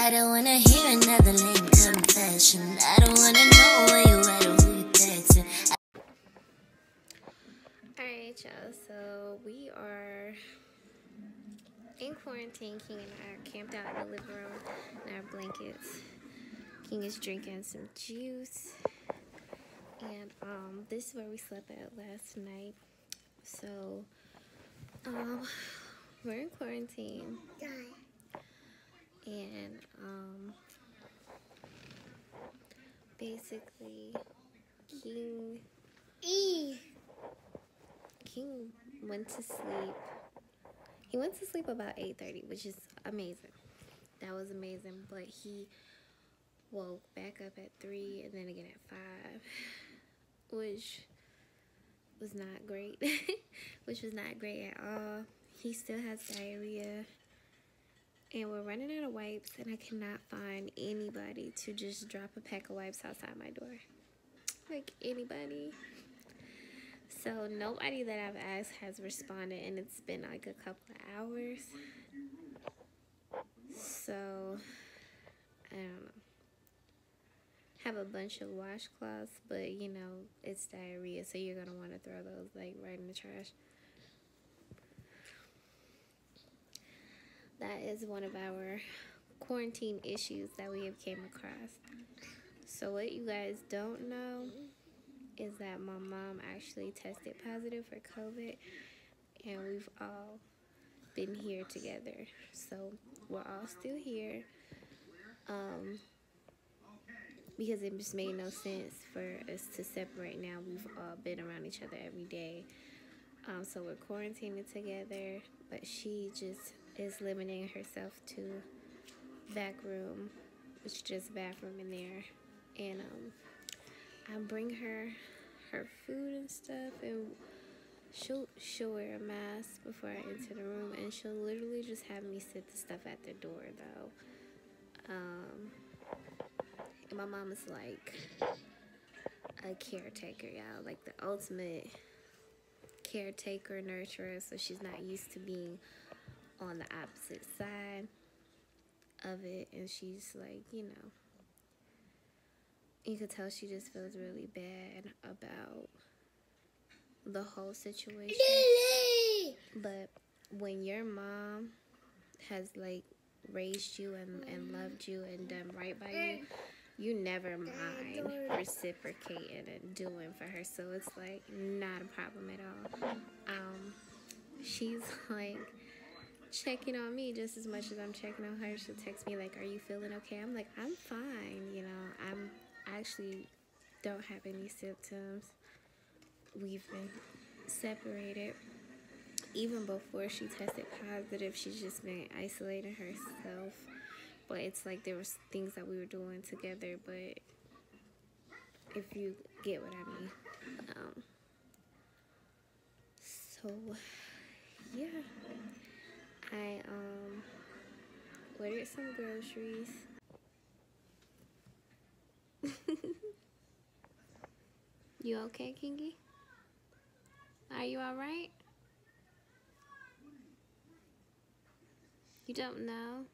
I don't wanna hear another lame confession. I don't wanna know where you at or who you texting. Alright, y'all. So we are in quarantine. King and I are camped out in the living room in our blankets. King is drinking some juice. And um, this is where we slept at last night. So um, we're in quarantine. And um, basically, King King went to sleep. He went to sleep about 8:30, which is amazing. That was amazing, but he woke back up at 3 and then again at 5, which was not great. which was not great at all. He still has diarrhea. And we're running out of wipes and I cannot find anybody to just drop a pack of wipes outside my door. Like anybody. So nobody that I've asked has responded, and it's been like a couple of hours. So I don't know. Have a bunch of washcloths, but you know it's diarrhea, so you're gonna want to throw those like right in the trash. That is one of our quarantine issues that we have came across. So what you guys don't know is that my mom actually tested positive for COVID and we've all been here together. So we're all still here. Um, because it just made no sense for us to separate now. We've all been around each other every day. Um, so we're quarantining together, but she just is limiting herself to back room, which is just bathroom in there. And um, I bring her her food and stuff, and she'll she'll wear a mask before I enter the room, and she'll literally just have me sit the stuff at the door though. Um, and my mom is like a caretaker, y'all, like the ultimate caretaker, nurturer. So she's not used to being on the opposite side of it, and she's like, you know you could tell she just feels really bad about the whole situation. But when your mom has like raised you and, and loved you and done right by you, you never mind reciprocating and doing for her. So it's like not a problem at all. Um, she's like checking on me just as much as I'm checking on her. She'll text me like, "Are you feeling okay?" I'm like, "I'm fine." You know, I'm actually don't have any symptoms. We've been separated. Even before she tested positive, she's just been isolating herself. But it's like there was things that we were doing together, but if you get what I mean. Um, so, yeah. I um ordered some groceries. you okay, Kingy? Are you alright? You don't know?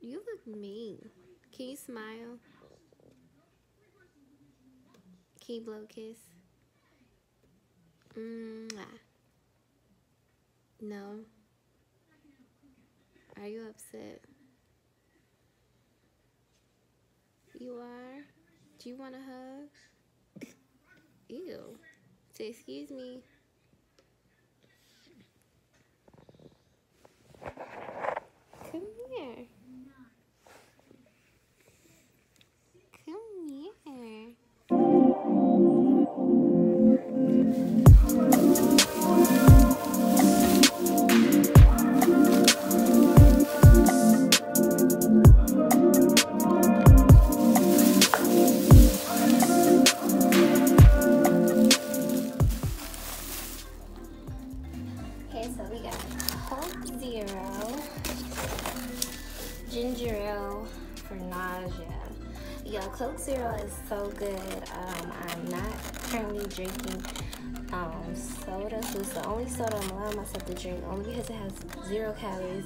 You look mean. Can you smile? Can you blow kiss? Mwah. No. Are you upset? You are? Do you want a hug? Ew. Say, excuse me. Currently drinking um, soda. It's the only soda I'm allowing myself to drink, only because it has zero calories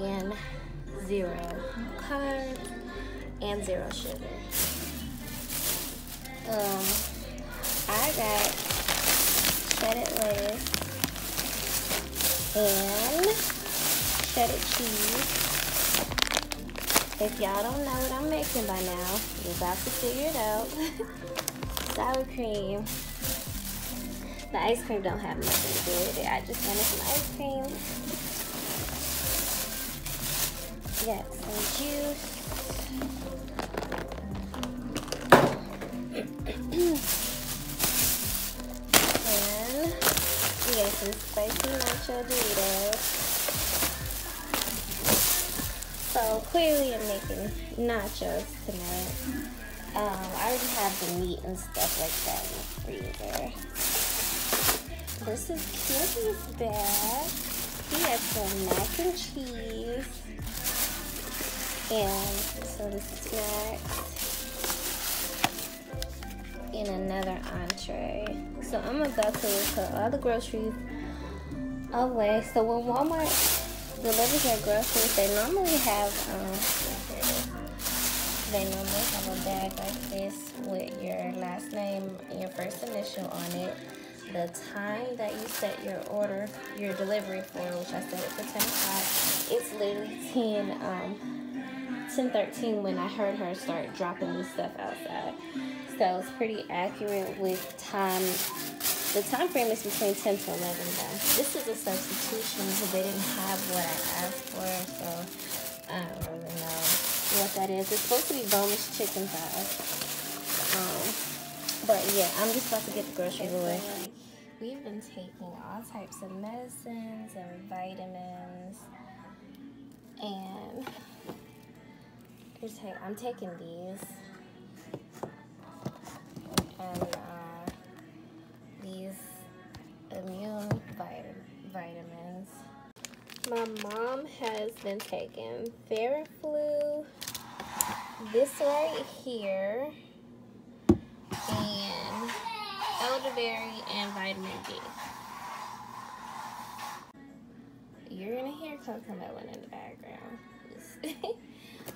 and zero carbs and zero sugar. Um, I got shredded lettuce and shredded cheese. If y'all don't know what I'm making by now, you're about to figure it out. Sour cream. The ice cream don't have nothing to do with it. I just wanted some ice cream. Got some juice. and we got some spicy nacho Doritos. So clearly I'm making nachos tonight. Um, I already have the meat and stuff like that in the freezer. This is Kenzie's bag. He has some mac and cheese. And so this is snacks. And another entree. So I'm about to put all the groceries away. So when Walmart delivers their groceries, they normally have um, they normally have a bag like this with your last name and your first initial on it. The time that you set your order, your delivery for, which I set it for 10 o'clock, it's literally 10, um, 10 13 when I heard her start dropping this stuff outside. So it's pretty accurate with time the time frame is between 10 to 11 though. This is a substitution because they didn't have what I asked for, so I don't really know what that is. It's supposed to be boneless chicken thighs. Um, but yeah, I'm just about to get the groceries away. We've been taking all types of medicines and vitamins, and I'm taking these. And has been taking Theraflu, this right here, and elderberry and vitamin D. You're gonna hear CoComelon in the background.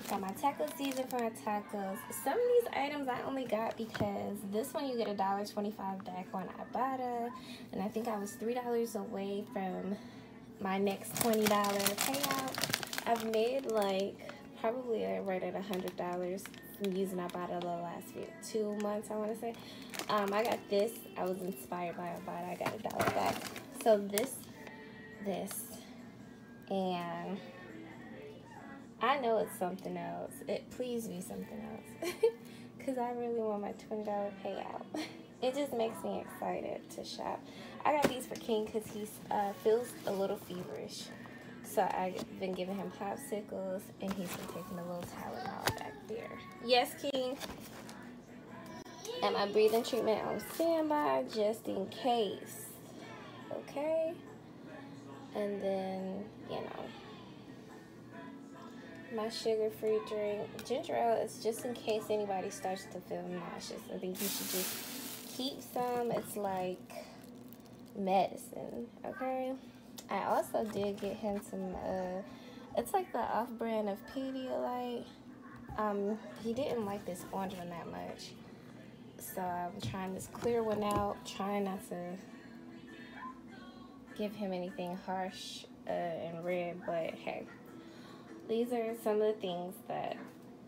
Got my taco season for my tacos. Some of these items I only got because this one you get a dollar twenty-five back on Ibotta. And I think I was $3 away from my next $20 payout. I've made like probably right at $100 from using Ibotta the last two months, I want to say. Um, I got this. I was inspired by Ibotta. I got a dollar back. So this, this, and I know it's something else. It please be something else. Because I really want my $20 payout. It just makes me excited to shop. I got these for King because he uh, feels a little feverish. So I've been giving him popsicles and he's been taking a little Tylenol back there. Yes, King. And my breathing treatment on standby just in case. Okay? And then, you know my sugar-free drink. Ginger ale is just in case anybody starts to feel nauseous. I think you should just keep some. It's like medicine, okay? I also did get him some, uh, it's like the off-brand of Pedialyte. Um, he didn't like this orange one that much. So I'm trying this clear one out, trying not to give him anything harsh uh, and red, but hey, these are some of the things that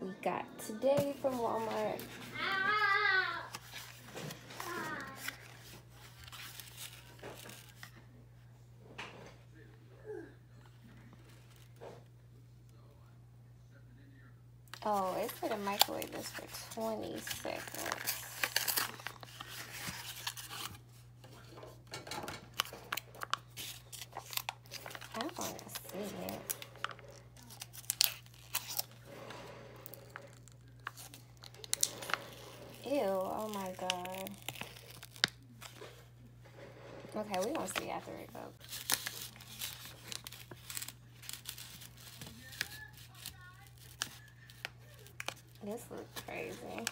we got today from Walmart. Oh, it's to microwave this for 20 seconds. I want to see it. Ew, oh my god. Okay, we gonna see after it goes. This looks crazy.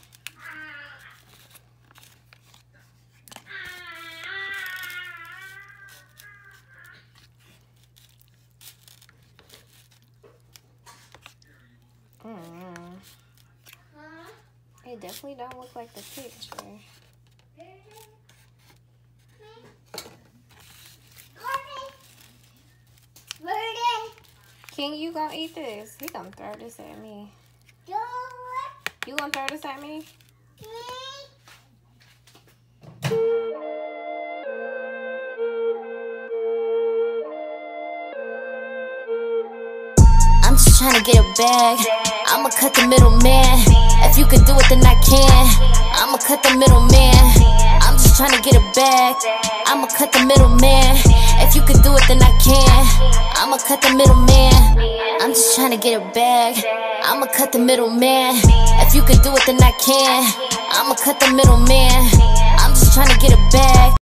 Definitely don't look like the picture. King, you gonna eat this? He gonna throw this at me. You gonna throw this at me? I'm just trying to get a bag. I'ma cut the middleman. If you can do it, then I can. I'ma cut the middleman. I'm just trying to get a bag. I'ma cut the middleman. If you can do it, then I can. I'ma cut the middleman. I'm just trying to get a bag. I'ma cut the middleman. If you can do it, then I can. I'ma cut the middleman. I'm just trying to get a bag.